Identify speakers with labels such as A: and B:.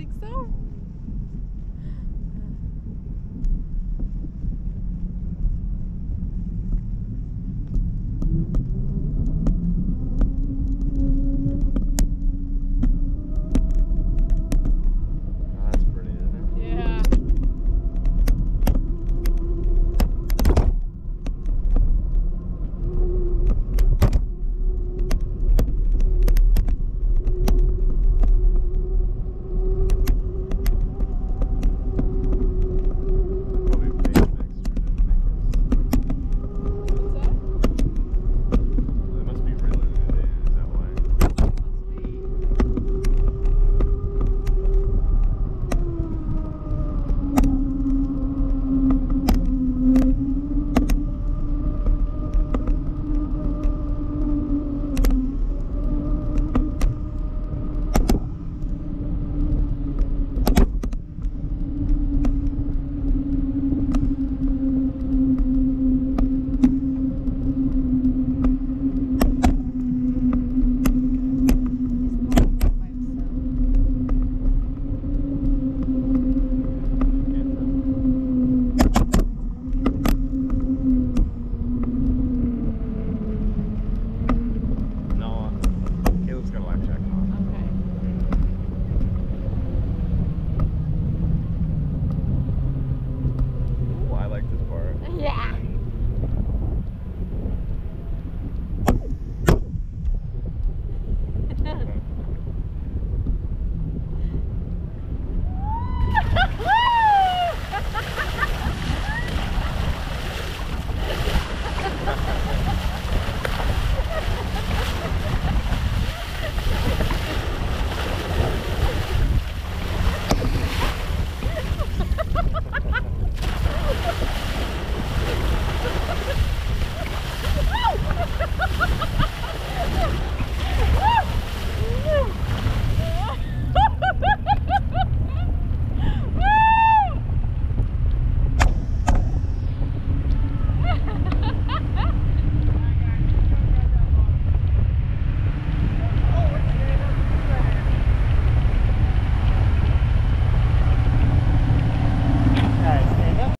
A: think so?